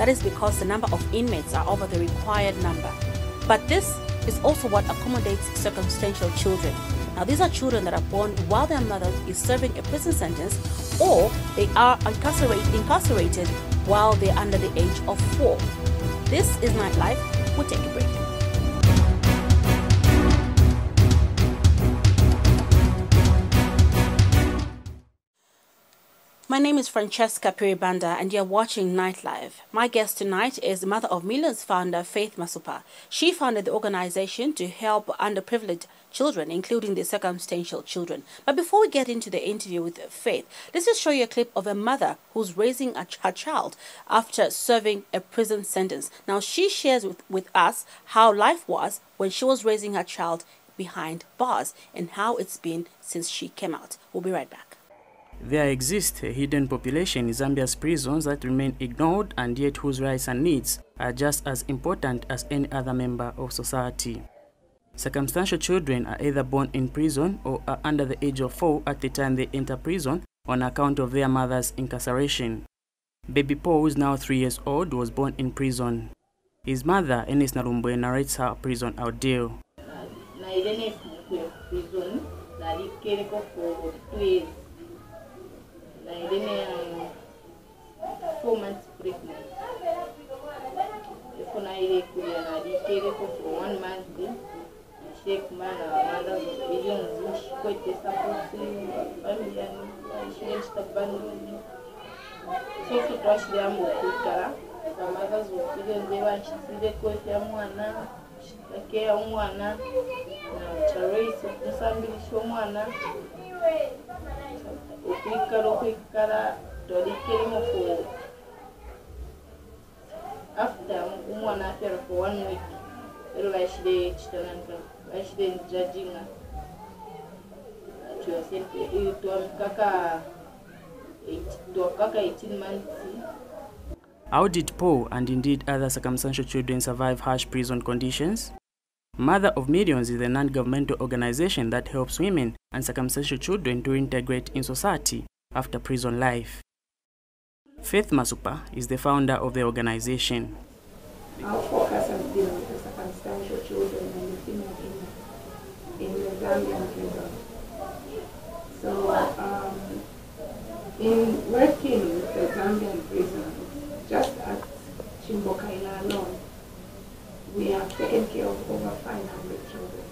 That is because the number of inmates are over the required number. But this is also what accommodates circumstantial children. Now, these are children that are born while their mother is serving a prison sentence or they are incarcerated, incarcerated while they're under the age of four. This is Nightlife. We'll take a break. My name is Francesca Phiri-Banda and you're watching Nightlife. My guest tonight is the Mother of Millions founder Faith Masupa. She founded the organization to help underprivileged children, including the circumstantial children. But before we get into the interview with Faith, let's just show you a clip of a mother who's raising a, her child after serving a prison sentence. Now, she shares with, with us how life was when she was raising her child behind bars and how it's been since she came out. We'll be right back. There exists a hidden population in Zambia's prisons that remain ignored and yet whose rights and needs are just as important as any other member of society. Circumstantial children are either born in prison or are under the age of four at the time they enter prison on account of their mother's incarceration. Baby Paul, who is now three years old, was born in prison. His mother, Enes Narumbwe, narrates her prison ordeal. And then um, four months pregnant. Kuna ile kuya na dikere ko for one month. Shek mana mother vision zush ko te support family and she is tabanu so ki trash de ambo kukara ba mother zo vision de wa shi de ko after umwana for one week ero bashire kitananka bashire judginga twamikaka twakaka 18 months. How did Paul and indeed other circumstantial children survive harsh prison conditions? Mother of Millions is a non-governmental organization that helps women and circumstantial children to integrate in society after prison life. Faith Masupa is the founder of the organization. Our focus has been with the circumstantial children and the female in, in the prison. So, um, in working with the prison, just at Chimbokaila alone, we have taken care of over 500 children.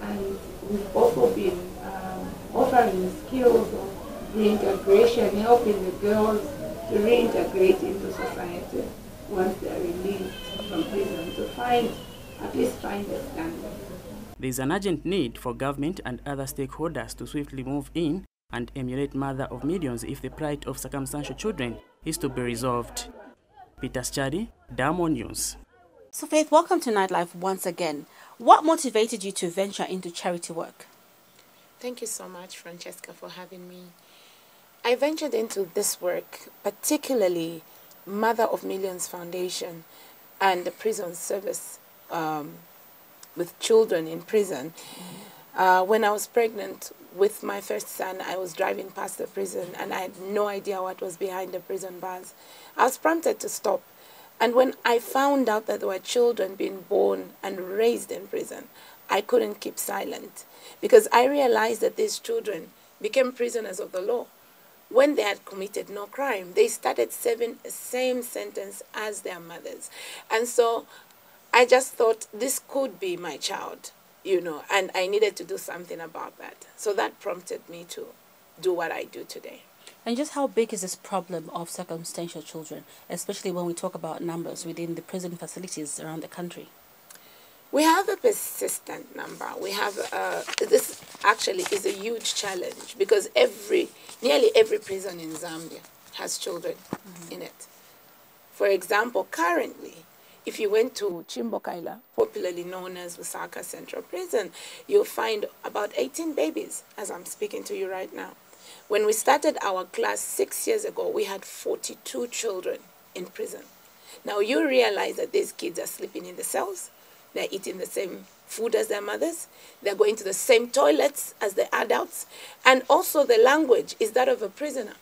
And we've also been um, offering skills of reintegration, helping the girls to reintegrate into society once they're released from prison to find, at least find a standard. There is an urgent need for government and other stakeholders to swiftly move in and emulate mother of millions if the plight of circumstantial children is to be resolved. Peter Schadi, Diamond News. So, Faith, welcome to Nightlife once again. What motivated you to venture into charity work? Thank you so much, Francesca, for having me. I ventured into this work, particularly Mother of Millions Foundation and the prison service um, with children in prison. Uh, when I was pregnant with my first son, I was driving past the prison and I had no idea what was behind the prison bars. I was prompted to stop and when I found out that there were children being born and raised in prison, I couldn't keep silent because I realized that these children became prisoners of the law when they had committed no crime. They started serving the same sentence as their mothers. And so I just thought this could be my child, you know, and I needed to do something about that. So that prompted me to do what I do today. And just how big is this problem of circumstantial children, especially when we talk about numbers within the prison facilities around the country? We have a persistent number. We have uh, this actually is a huge challenge because every nearly every prison in Zambia has children mm-hmm. in it. For example, currently, if you went to Chimbokaila, popularly known as Lusaka Central Prison, you'll find about 18 babies as I'm speaking to you right now. When we started our class six years ago, we had 42 children in prison. Now you realize that these kids are sleeping in the cells, they're eating the same food as their mothers, they're going to the same toilets as the adults, and also the language is that of a prisoner.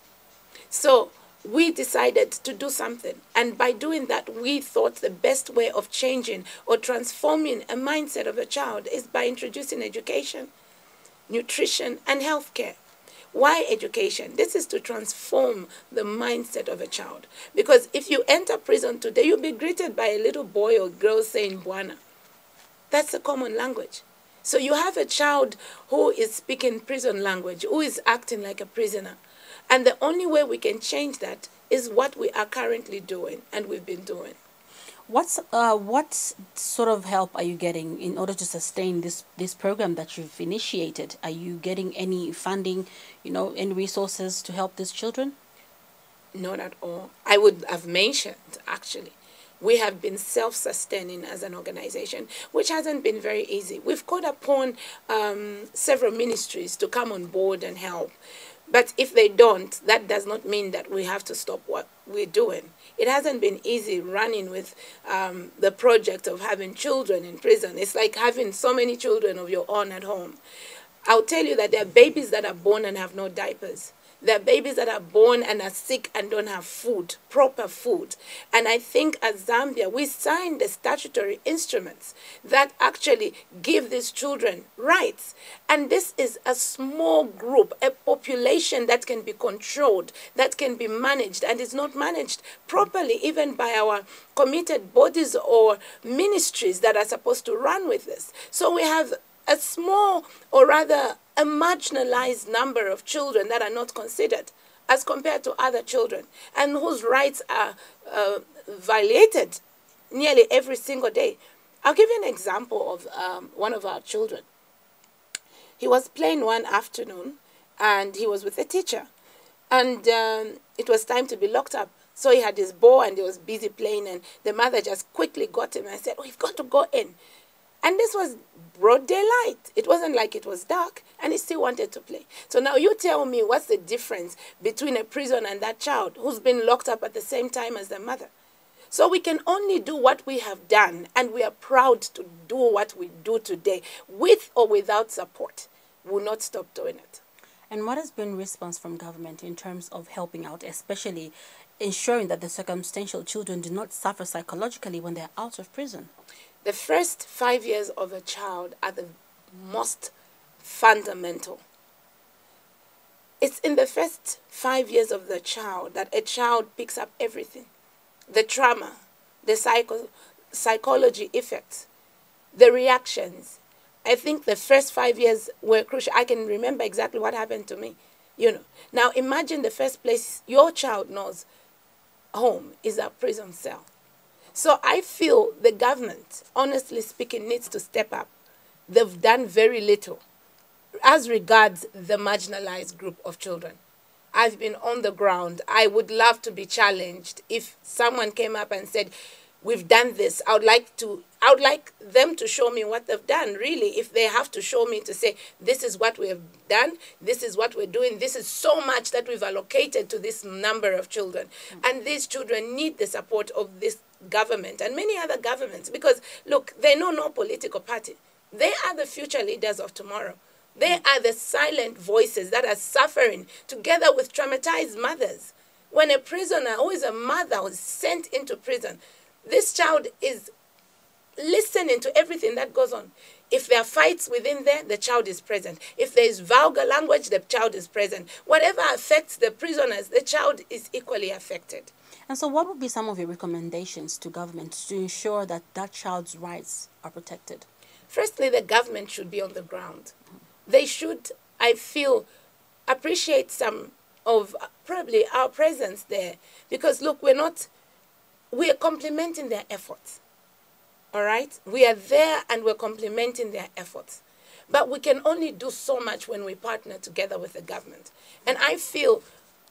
So we decided to do something. And by doing that, we thought the best way of changing or transforming a mindset of a child is by introducing education, nutrition, and healthcare. Why education? This is to transform the mindset of a child. Because if you enter prison today, you'll be greeted by a little boy or girl saying Buana. That's a common language. So you have a child who is speaking prison language, who is acting like a prisoner. And the only way we can change that is what we are currently doing and we've been doing. What's uh, what sort of help are you getting in order to sustain this this program that you've initiated? Are you getting any funding, you know, any resources to help these children? Not at all. I would have mentioned actually we have been self-sustaining as an organization, which hasn't been very easy. We've called upon um, several ministries to come on board and help. But if they don't, that does not mean that we have to stop what we're doing. It hasn't been easy running with um, the project of having children in prison. It's like having so many children of your own at home. I'll tell you that there are babies that are born and have no diapers. There are babies that are born and are sick and don't have food, proper food. And I think as Zambia, we signed the statutory instruments that actually give these children rights. And this is a small group, a population that can be controlled, that can be managed, and is not managed properly even by our committed bodies or ministries that are supposed to run with this. So we have a small, or rather a marginalized number of children that are not considered as compared to other children and whose rights are uh, violated nearly every single day. I'll give you an example of um, one of our children. He was playing one afternoon and he was with a teacher. And um, it was time to be locked up. So he had his ball and he was busy playing. And the mother just quickly got him and said, Oh, you've got to go in. And this was broad daylight. It wasn't like it was dark, and he still wanted to play. So now you tell me what's the difference between a prison and that child who's been locked up at the same time as their mother? So we can only do what we have done, and we are proud to do what we do today, with or without support. We will not stop doing it. And what has been response from government in terms of helping out, especially ensuring that the circumstantial children do not suffer psychologically when they're out of prison? The first five years of a child are the most fundamental. It's in the first five years of the child that a child picks up everything the trauma, the psycho- psychology effects, the reactions. I think the first five years were crucial. I can remember exactly what happened to me. You know. Now imagine the first place your child knows home is a prison cell. So I feel the government, honestly speaking, needs to step up. They've done very little as regards the marginalized group of children. I've been on the ground. I would love to be challenged if someone came up and said, we've done this. I would like to I would like them to show me what they've done, really, if they have to show me to say, this is what we have done, this is what we're doing, this is so much that we've allocated to this number of children. Mm-hmm. And these children need the support of this government and many other governments because, look, they know no political party. They are the future leaders of tomorrow. They are the silent voices that are suffering together with traumatized mothers. When a prisoner who is a mother was sent into prison, this child is listening to everything that goes on. If there are fights within there, the child is present. If there is vulgar language, the child is present. Whatever affects the prisoners, the child is equally affected. And so, what would be some of your recommendations to government to ensure that that child's rights are protected? Firstly, the government should be on the ground. They should, I feel, appreciate some of uh, probably our presence there. Because, look, we're not, we're complementing their efforts. All right? We are there and we're complementing their efforts. But we can only do so much when we partner together with the government. And I feel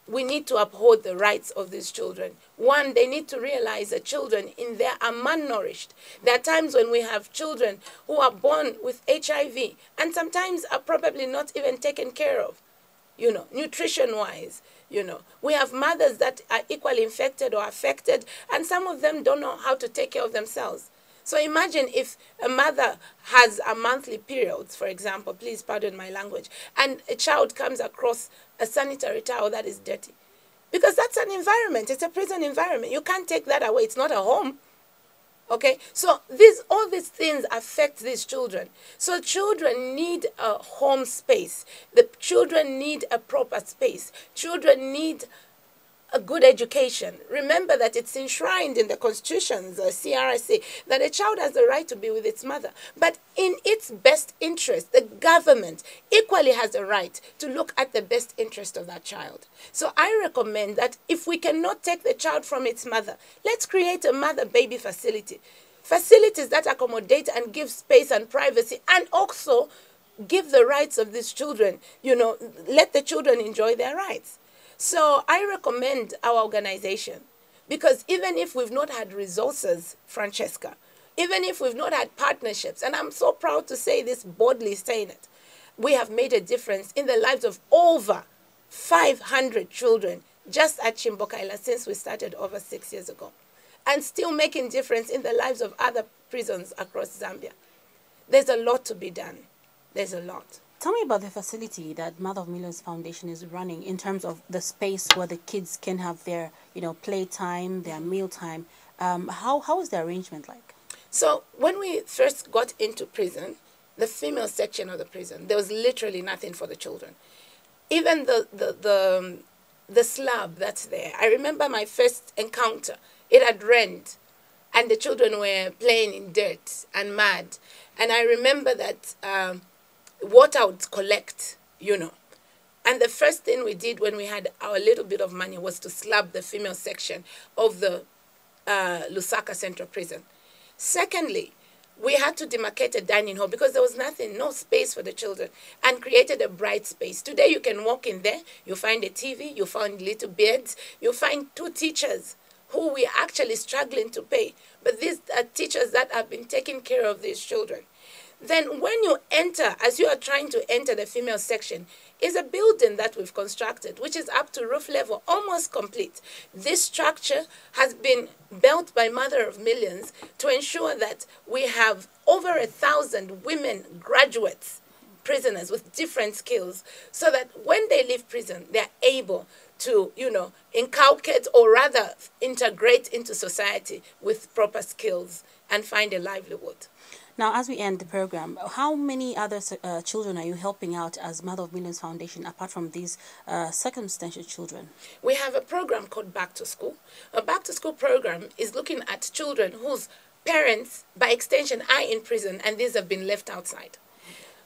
we need to uphold the rights of these children. One, they need to realize that children in there are malnourished. There are times when we have children who are born with HIV and sometimes are probably not even taken care of, you know, nutrition wise. You know, we have mothers that are equally infected or affected, and some of them don't know how to take care of themselves. So imagine if a mother has a monthly period, for example, please pardon my language, and a child comes across a sanitary towel that is dirty. because that's an environment. It's a prison environment. You can't take that away. It's not a home. Okay, so these all these things affect these children. So children need a home space. The children need a proper space. Children need a good education. Remember that it's enshrined in the constitutions, uh, the CRC, that a child has the right to be with its mother. But in its best interest, the government equally has a right to look at the best interest of that child. So I recommend that if we cannot take the child from its mother, let's create a mother baby facility. Facilities that accommodate and give space and privacy and also give the rights of these children, you know, let the children enjoy their rights. So I recommend our organization because even if we've not had resources, Francesca, even if we've not had partnerships, and I'm so proud to say this boldly saying it, we have made a difference in the lives of over 500 children just at Chimbokaila since we started over six years ago, and still making difference in the lives of other prisons across Zambia. There's a lot to be done. There's a lot. Tell me about the facility that Mother of Millions Foundation is running in terms of the space where the kids can have their, you know, playtime, their meal time. Um, how, how is the arrangement like? So when we first got into prison, the female section of the prison, there was literally nothing for the children. Even the, the, the, um, the slab that's there, I remember my first encounter, it had rained and the children were playing in dirt and mud. And I remember that um, water would collect, you know. And the first thing we did when we had our little bit of money was to slab the female section of the uh, Lusaka Central Prison. Secondly, we had to demarcate a dining hall because there was nothing, no space for the children, and created a bright space. Today, you can walk in there, you find a TV, you find little beds, you find two teachers who we are actually struggling to pay. But these are teachers that have been taking care of these children. Then when you enter, as you are trying to enter the female section, is a building that we've constructed, which is up to roof level, almost complete. This structure has been built by Mother of Millions to ensure that we have over a thousand women graduates, prisoners with different skills, so that when they leave prison, they're able to, you know, inculcate or rather integrate into society with proper skills and find a livelihood. Now, as we end the program, how many other uh, children are you helping out as Mother of Millions Foundation apart from these uh, circumstantial children? We have a program called Back to School. A Back to School program is looking at children whose parents, by extension, are in prison and these have been left outside.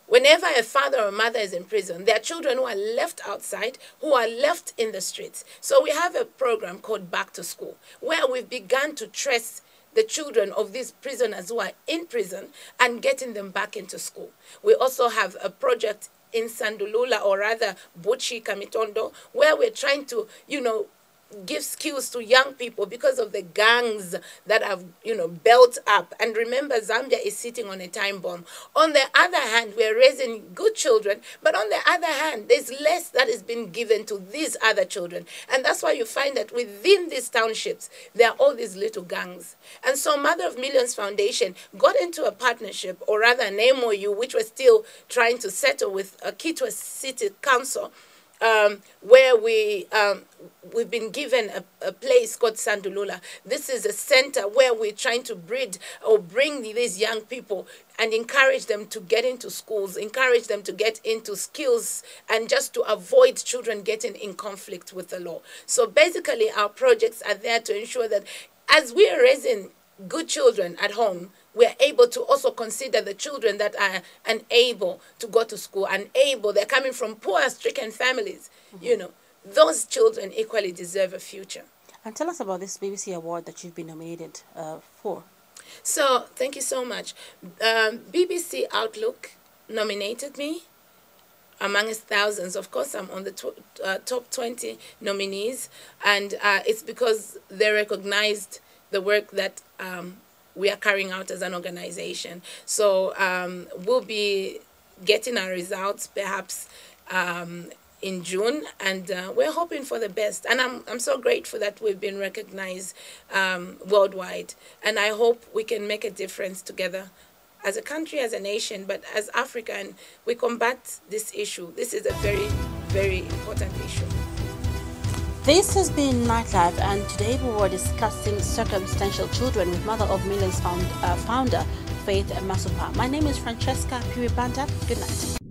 Whenever a father or mother is in prison, there are children who are left outside, who are left in the streets. So we have a program called Back to School, where we've begun to trace the children of these prisoners who are in prison and getting them back into school. We also have a project in Sandulula, or rather Buchi Kamitondo, where we're trying to, you know, give skills to young people because of the gangs that have you know built up. And remember zambia is sitting on a time bomb. On the other hand we're raising good children but on the other hand there's less that is being given to these other children. And that's why you find that within these townships there are all these little gangs. And so mother of millions foundation got into a partnership or rather an mou which was still trying to settle with a kitwe city council um, where we um, we've been given a, a, place called Sandulula. This is a center where we're trying to breed or bring these young people and encourage them to get into schools, encourage them to get into skills, and just to avoid children getting in conflict with the law. So basically, our projects are there to ensure that as we are raising good children at home, we're able to also consider the children that are unable to go to school, unable, they're coming from poor, stricken families, mm-hmm. you know. Those children equally deserve a future. And tell us about this BBC award that you've been nominated uh, for. So, thank you so much. Um, BBC Outlook nominated me amongst thousands. Of course, I'm on the tw uh, top 20 nominees, and uh, it's because they recognized the work that um, we are carrying out as an organization. So um, we'll be getting our results perhaps um, in June, and uh, we're hoping for the best. And I'm, I'm so grateful that we've been recognized um, worldwide. And I hope we can make a difference together as a country, as a nation, but as African, we combat this issue. This is a very, very important issue. This has been Nightlife, and today we were discussing circumstantial children with Mother of Millions found, uh, founder Faith Masupa. My name is Francesca Phiri-Banda. Good night.